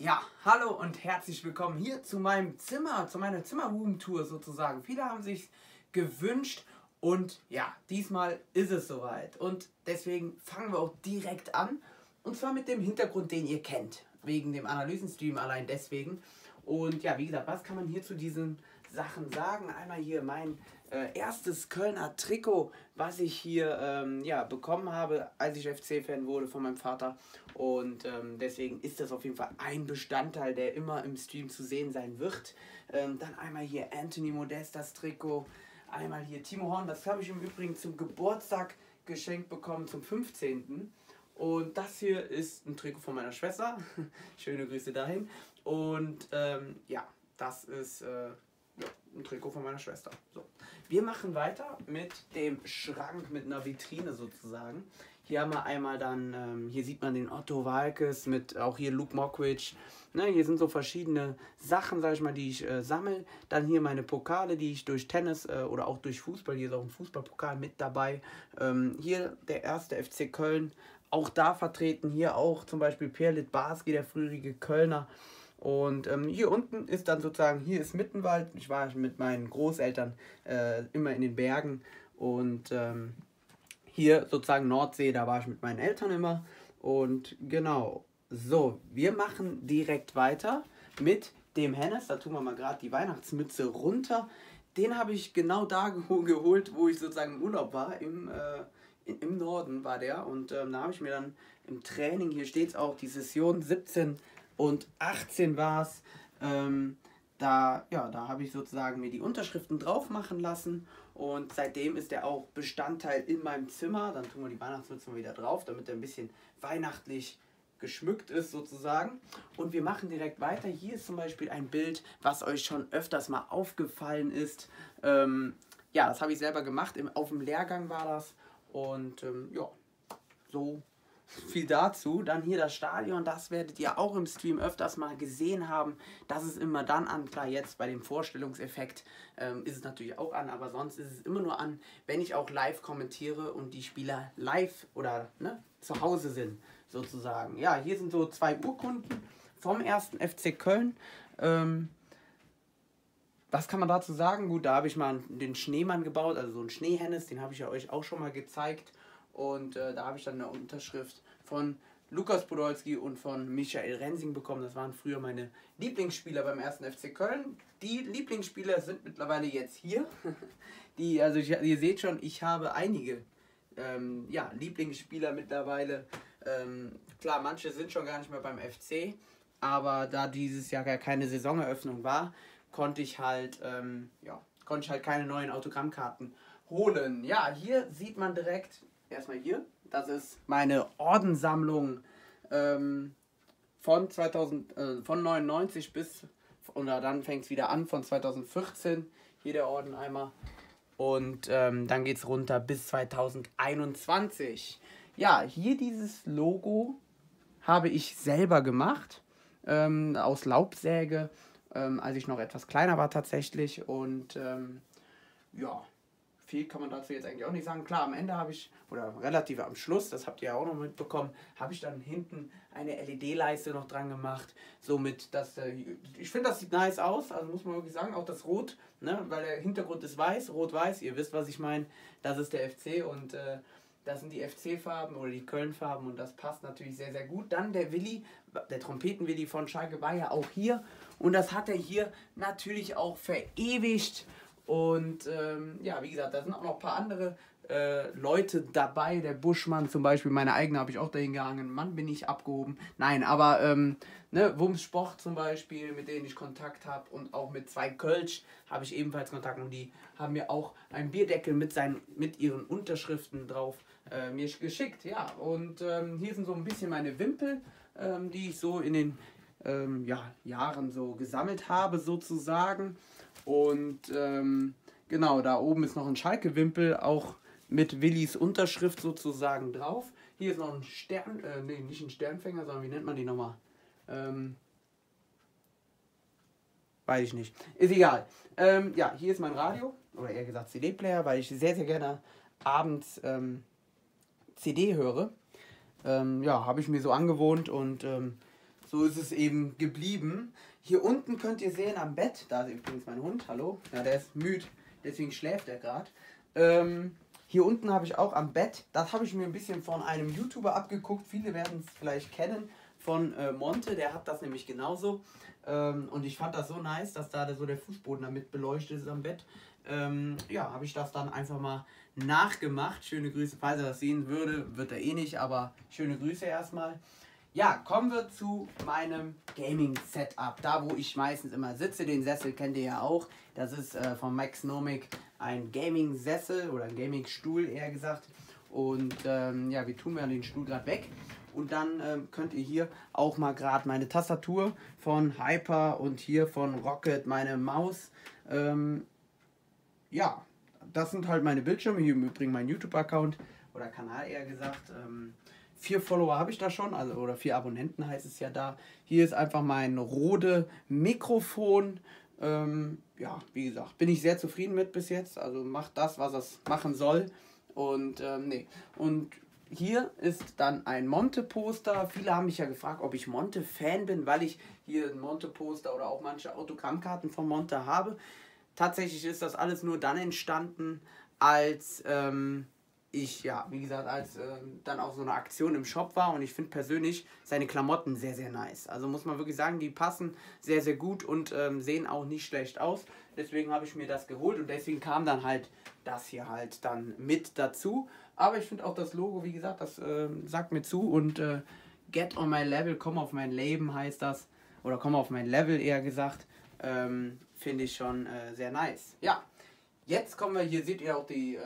Ja, hallo und herzlich willkommen hier zu meinem Zimmer, zu meiner Zimmerroom-Tour sozusagen. Viele haben sich gewünscht und ja, diesmal ist es soweit. Und deswegen fangen wir auch direkt an. Und zwar mit dem Hintergrund, den ihr kennt. Wegen dem Analysenstream allein deswegen. Und ja, wie gesagt, was kann man hier zu diesen Sachen sagen? Einmal hier mein äh, erstes Kölner Trikot, was ich hier ähm, ja, bekommen habe, als ich FC-Fan wurde von meinem Vater. Und ähm, deswegen ist das auf jeden Fall ein Bestandteil, der immer im Stream zu sehen sein wird. Ähm, dann einmal hier Anthony Modest, das Trikot. Einmal hier Timo Horn, das habe ich im Übrigen zum Geburtstag geschenkt bekommen, zum 15. Und das hier ist ein Trikot von meiner Schwester. Schöne Grüße dahin. Und ähm, ja, das ist äh, ja, ein Trikot von meiner Schwester. So. Wir machen weiter mit dem Schrank mit einer Vitrine sozusagen. Hier haben wir einmal dann, ähm, hier sieht man den Otto Walkes mit auch hier Luke Mockridge. Ne, hier sind so verschiedene Sachen, sag ich mal, die ich äh, sammle. Dann hier meine Pokale, die ich durch Tennis äh, oder auch durch Fußball, hier ist auch ein Fußballpokal mit dabei. Ähm, hier der erste FC Köln, auch da vertreten. Hier auch zum Beispiel Pierre Litbarski, der frühere Kölner. Und ähm, hier unten ist dann sozusagen, hier ist Mittenwald. Ich war mit meinen Großeltern äh, immer in den Bergen und ähm, hier sozusagen Nordsee, da war ich mit meinen Eltern immer. Und genau, so, wir machen direkt weiter mit dem Hennes. Da tun wir mal gerade die Weihnachtsmütze runter. Den habe ich genau da geholt, wo ich sozusagen im Urlaub war. Im, äh, im Norden war der. Und ähm, da habe ich mir dann im Training, hier steht es auch, die Session 17 und 18 war es. Ähm, da, ja, da habe ich sozusagen mir die Unterschriften drauf machen lassen und seitdem ist er auch Bestandteil in meinem Zimmer. Dann tun wir die Weihnachtsmütze mal wieder drauf, damit er ein bisschen weihnachtlich geschmückt ist sozusagen. Und wir machen direkt weiter. Hier ist zum Beispiel ein Bild, was euch schon öfters mal aufgefallen ist. Ähm, ja, das habe ich selber gemacht. Im, auf dem Lehrgang war das. Und ähm, ja, so viel dazu. Dann hier das Stadion, das werdet ihr auch im Stream öfters mal gesehen haben. Das ist immer dann an. Klar, jetzt bei dem Vorstellungseffekt ähm, ist es natürlich auch an, aber sonst ist es immer nur an, wenn ich auch live kommentiere und die Spieler live oder ne, zu Hause sind, sozusagen. Ja, hier sind so zwei Urkunden vom ersten FC Köln. Ähm, was kann man dazu sagen? Gut, da habe ich mal den Schneemann gebaut, also so einen Schneehennis, den habe ich ja euch auch schon mal gezeigt. Und äh, da habe ich dann eine Unterschrift von Lukas Podolski und von Michael Rensing bekommen. Das waren früher meine Lieblingsspieler beim ersten FC Köln. Die Lieblingsspieler sind mittlerweile jetzt hier. Die, also ich, ihr seht schon, ich habe einige ähm, ja, Lieblingsspieler mittlerweile. Ähm, klar, manche sind schon gar nicht mehr beim FC, aber da dieses Jahr gar keine Saisoneröffnung war, konnte ich halt, ähm, ja, konnte ich halt keine neuen Autogrammkarten holen. Ja, hier sieht man direkt, erstmal hier. Das ist meine Ordensammlung ähm, von 2000, äh, von 99 bis und dann fängt es wieder an von 2014. Hier der Orden einmal. Und ähm, dann geht es runter bis 2021. Ja, hier dieses Logo habe ich selber gemacht. Ähm, aus Laubsäge, ähm, als ich noch etwas kleiner war tatsächlich. Und ähm, ja, viel kann man dazu jetzt eigentlich auch nicht sagen. Klar, am Ende habe ich, oder relativ am Schluss, das habt ihr ja auch noch mitbekommen, habe ich dann hinten eine LED-Leiste noch dran gemacht. Somit, dass, äh, ich finde, das sieht nice aus, also muss man wirklich sagen, auch das Rot, ne, weil der Hintergrund ist weiß, rot-weiß, ihr wisst, was ich meine, das ist der FC und äh, das sind die FC-Farben oder die Köln-Farben und das passt natürlich sehr, sehr gut. Dann der Willi, der Trompeten-Willi von Schalke war ja auch hier und das hat er hier natürlich auch verewigt und ähm, ja, wie gesagt, da sind auch noch ein paar andere äh, Leute dabei. Der Buschmann zum Beispiel, meine eigene habe ich auch dahin gehangen. Mann, bin ich abgehoben. Nein, aber ähm, ne, Wums Sport zum Beispiel, mit denen ich Kontakt habe und auch mit zwei Kölsch habe ich ebenfalls Kontakt und die haben mir auch einen Bierdeckel mit, seinen, mit ihren Unterschriften drauf äh, mir geschickt. Ja, und ähm, hier sind so ein bisschen meine Wimpel, ähm, die ich so in den ähm, ja, Jahren so gesammelt habe sozusagen. Und ähm, genau, da oben ist noch ein Schalke-Wimpel, auch mit Willis Unterschrift sozusagen drauf. Hier ist noch ein Stern, äh, nee, nicht ein Sternfänger, sondern wie nennt man die nochmal? Ähm, weiß ich nicht. Ist egal. Ähm, ja, hier ist mein Radio, oder eher gesagt CD-Player, weil ich sehr, sehr gerne abends ähm, CD höre. Ähm, ja, habe ich mir so angewohnt und ähm, so ist es eben geblieben. Hier unten könnt ihr sehen am Bett, da ist übrigens mein Hund, hallo, ja, der ist müde, deswegen schläft er gerade. Ähm, hier unten habe ich auch am Bett, das habe ich mir ein bisschen von einem YouTuber abgeguckt, viele werden es vielleicht kennen, von äh, Monte, der hat das nämlich genauso. Ähm, und ich fand das so nice, dass da so der Fußboden damit beleuchtet ist am Bett. Ähm, ja, habe ich das dann einfach mal nachgemacht. Schöne Grüße, falls er das sehen würde, wird er eh nicht, aber schöne Grüße erstmal. Ja, kommen wir zu meinem Gaming-Setup. Da, wo ich meistens immer sitze, den Sessel kennt ihr ja auch. Das ist äh, von Max Nomic ein Gaming-Sessel oder ein Gaming-Stuhl eher gesagt. Und ähm, ja, wir tun mir den Stuhl gerade weg. Und dann ähm, könnt ihr hier auch mal gerade meine Tastatur von Hyper und hier von Rocket meine Maus. Ähm, ja, das sind halt meine Bildschirme. Hier im Übrigen mein YouTube-Account oder Kanal eher gesagt. Vier Follower habe ich da schon, also oder vier Abonnenten heißt es ja da. Hier ist einfach mein Rode Mikrofon. Ähm, ja, wie gesagt, bin ich sehr zufrieden mit bis jetzt. Also macht das, was es machen soll. Und ähm, nee. Und hier ist dann ein Monte-Poster. Viele haben mich ja gefragt, ob ich Monte-Fan bin, weil ich hier ein Monte-Poster oder auch manche Autogrammkarten von Monte habe. Tatsächlich ist das alles nur dann entstanden, als ähm, ich, ja, wie gesagt, als äh, dann auch so eine Aktion im Shop war und ich finde persönlich seine Klamotten sehr, sehr nice. Also muss man wirklich sagen, die passen sehr, sehr gut und ähm, sehen auch nicht schlecht aus. Deswegen habe ich mir das geholt und deswegen kam dann halt das hier halt dann mit dazu. Aber ich finde auch das Logo, wie gesagt, das äh, sagt mir zu und äh, Get on my level, komm auf mein Leben heißt das. Oder komm auf mein Level eher gesagt. Ähm, finde ich schon äh, sehr nice. Ja, jetzt kommen wir, hier seht ihr auch die äh,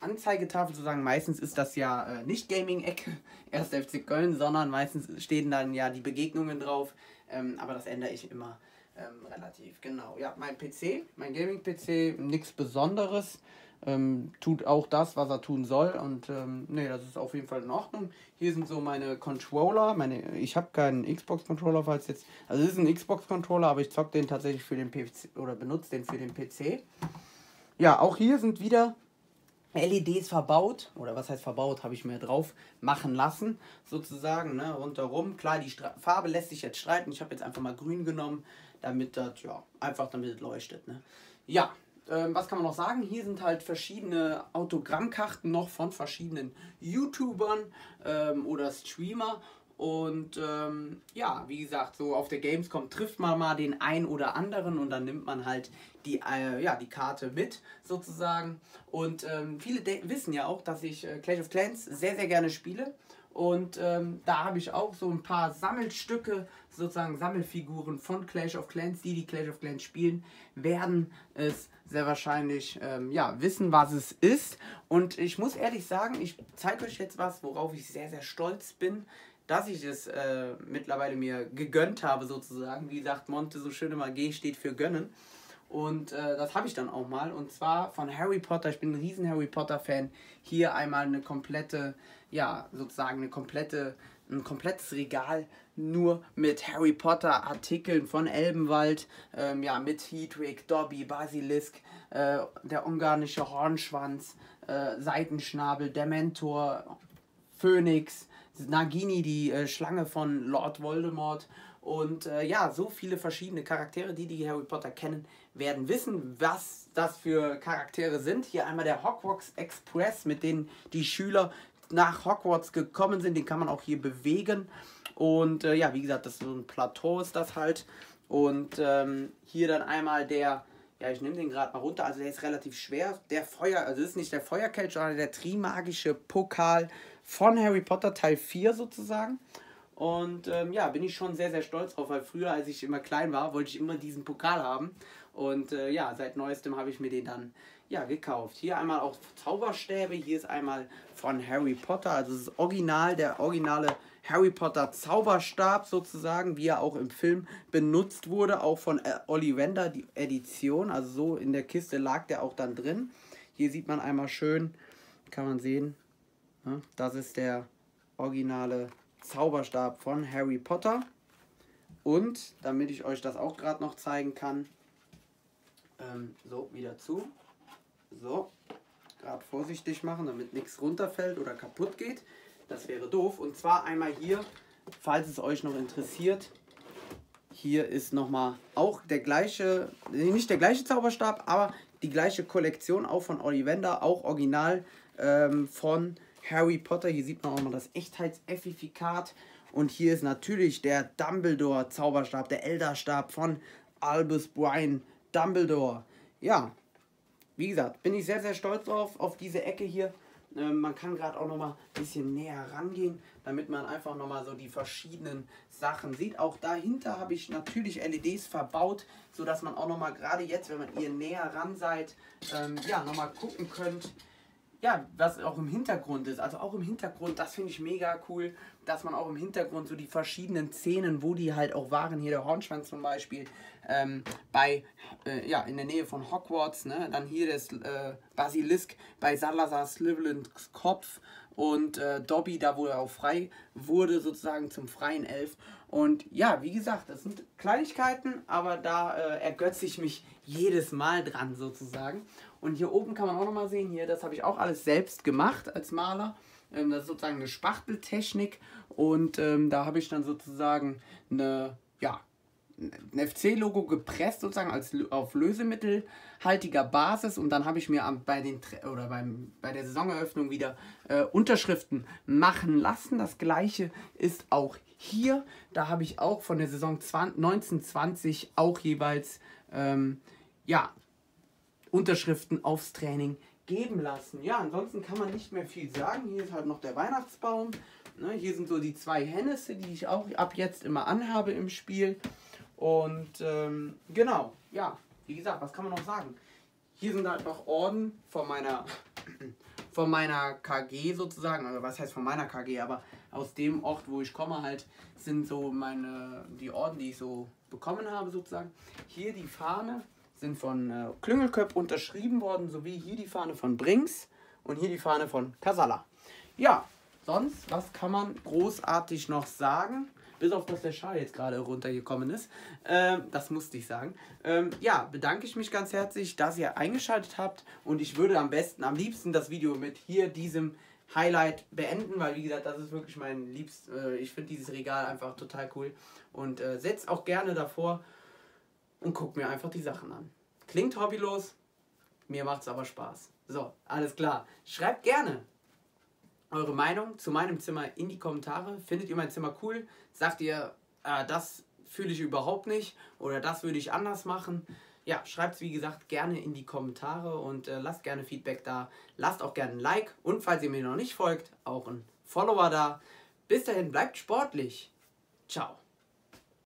Anzeigetafel zu sagen, meistens ist das ja äh, nicht Gaming-Ecke, erst FC Köln, sondern meistens stehen dann ja die Begegnungen drauf. Ähm, aber das ändere ich immer ähm, relativ. Genau. Ja, mein PC, mein Gaming-PC, nichts Besonderes. Ähm, tut auch das, was er tun soll. Und ähm, nee, das ist auf jeden Fall in Ordnung. Hier sind so meine Controller. Meine, ich habe keinen Xbox-Controller, falls jetzt. Also es ist ein Xbox-Controller, aber ich zocke den tatsächlich für den PC oder benutze den für den PC. Ja, auch hier sind wieder LEDs verbaut, oder was heißt verbaut, habe ich mir drauf machen lassen, sozusagen, ne, rundherum. Klar, die Stra Farbe lässt sich jetzt streiten. Ich habe jetzt einfach mal grün genommen, damit das, ja, einfach damit es leuchtet, ne. Ja, ähm, was kann man noch sagen? Hier sind halt verschiedene Autogrammkarten noch von verschiedenen YouTubern ähm, oder Streamer und ähm, ja, wie gesagt, so auf der Gamescom trifft man mal den ein oder anderen und dann nimmt man halt die, äh, ja, die Karte mit sozusagen. Und ähm, viele wissen ja auch, dass ich äh, Clash of Clans sehr, sehr gerne spiele. Und ähm, da habe ich auch so ein paar Sammelstücke, sozusagen Sammelfiguren von Clash of Clans, die die Clash of Clans spielen, werden es sehr wahrscheinlich ähm, ja, wissen, was es ist. Und ich muss ehrlich sagen, ich zeige euch jetzt was, worauf ich sehr, sehr stolz bin dass ich es äh, mittlerweile mir gegönnt habe, sozusagen. Wie sagt Monte so schön immer, G steht für gönnen. Und äh, das habe ich dann auch mal. Und zwar von Harry Potter. Ich bin ein riesen Harry Potter-Fan. Hier einmal eine komplette, ja, sozusagen eine komplette, ein komplettes Regal nur mit Harry Potter Artikeln von Elbenwald. Ähm, ja, mit Heatwig, Dobby, Basilisk, äh, der ungarische Hornschwanz, äh, Seitenschnabel, Dementor, Phönix, Nagini, die äh, Schlange von Lord Voldemort. Und äh, ja, so viele verschiedene Charaktere, die die Harry Potter kennen, werden wissen, was das für Charaktere sind. Hier einmal der Hogwarts Express, mit dem die Schüler nach Hogwarts gekommen sind. Den kann man auch hier bewegen. Und äh, ja, wie gesagt, das ist so ein Plateau ist das halt. Und ähm, hier dann einmal der, ja, ich nehme den gerade mal runter, also der ist relativ schwer. Der Feuer, also ist nicht der Feuerkelch, sondern der Trimagische Pokal von Harry Potter Teil 4 sozusagen. Und ähm, ja, bin ich schon sehr, sehr stolz drauf, weil früher, als ich immer klein war, wollte ich immer diesen Pokal haben. Und äh, ja, seit neuestem habe ich mir den dann ja, gekauft. Hier einmal auch Zauberstäbe. Hier ist einmal von Harry Potter, also das ist original, der originale Harry Potter Zauberstab sozusagen, wie er auch im Film benutzt wurde, auch von äh, Ollivander, die Edition. Also so in der Kiste lag der auch dann drin. Hier sieht man einmal schön, kann man sehen, das ist der originale Zauberstab von Harry Potter. Und damit ich euch das auch gerade noch zeigen kann, ähm, so wieder zu. So, gerade vorsichtig machen, damit nichts runterfällt oder kaputt geht. Das wäre doof. Und zwar einmal hier falls es euch noch interessiert, hier ist nochmal auch der gleiche, nicht der gleiche Zauberstab, aber die gleiche Kollektion auch von Ollivander, auch original ähm, von Harry Potter. Hier sieht man auch mal das Echtheitszertifikat. Und hier ist natürlich der Dumbledore Zauberstab, der Elderstab von Albus Brian Dumbledore. Ja, wie gesagt, bin ich sehr, sehr stolz drauf, auf diese Ecke hier. Ähm, man kann gerade auch noch mal ein bisschen näher rangehen, damit man einfach noch mal so die verschiedenen Sachen sieht. Auch dahinter habe ich natürlich LEDs verbaut, sodass man auch noch mal gerade jetzt, wenn man ihr näher ran seid, ähm, ja, noch mal gucken könnt, ja, was auch im Hintergrund ist. Also auch im Hintergrund, das finde ich mega cool, dass man auch im Hintergrund so die verschiedenen Szenen, wo die halt auch waren, hier der Hornschwanz zum Beispiel, ähm, bei, äh, ja, in der Nähe von Hogwarts, ne? dann hier das äh, Basilisk bei Salazar Slytherins Kopf und äh, Dobby, da wo er auch frei wurde, sozusagen zum freien Elf. Und ja, wie gesagt, das sind Kleinigkeiten, aber da äh, ergötze ich mich jedes Mal dran sozusagen. Und hier oben kann man auch nochmal sehen, hier, das habe ich auch alles selbst gemacht als Maler. Ähm, das ist sozusagen eine Spachteltechnik und ähm, da habe ich dann sozusagen eine, ja, ein FC-Logo gepresst sozusagen als auf lösemittelhaltiger Basis und dann habe ich mir bei den oder beim, bei der Saisoneröffnung wieder äh, Unterschriften machen lassen. Das gleiche ist auch hier. Da habe ich auch von der Saison 1920 auch jeweils ähm, ja, Unterschriften aufs Training geben lassen. Ja, ansonsten kann man nicht mehr viel sagen. Hier ist halt noch der Weihnachtsbaum. Ne, hier sind so die zwei Hennisse, die ich auch ab jetzt immer anhabe im Spiel. Und ähm, genau, ja, wie gesagt, was kann man noch sagen? Hier sind halt noch Orden von meiner, von meiner KG sozusagen, also was heißt von meiner KG, aber aus dem Ort, wo ich komme, halt sind so meine, die Orden, die ich so bekommen habe sozusagen. Hier die Fahne sind von äh, Klüngelköpp unterschrieben worden, sowie hier die Fahne von Brinks und hier die Fahne von Casala. Ja, sonst, was kann man großartig noch sagen? Bis auf, dass der Schal jetzt gerade runtergekommen ist. Ähm, das musste ich sagen. Ähm, ja, bedanke ich mich ganz herzlich, dass ihr eingeschaltet habt. Und ich würde am besten, am liebsten das Video mit hier diesem Highlight beenden, weil wie gesagt, das ist wirklich mein liebst. Äh, ich finde dieses Regal einfach total cool. Und äh, setzt auch gerne davor und guck mir einfach die Sachen an. Klingt hobbylos, mir macht es aber Spaß. So, alles klar. Schreibt gerne eure Meinung zu meinem Zimmer in die Kommentare. Findet ihr mein Zimmer cool? Sagt ihr, äh, das fühle ich überhaupt nicht oder das würde ich anders machen? Ja, schreibt es wie gesagt gerne in die Kommentare und äh, lasst gerne Feedback da. Lasst auch gerne ein Like und falls ihr mir noch nicht folgt, auch ein Follower da. Bis dahin, bleibt sportlich. Ciao.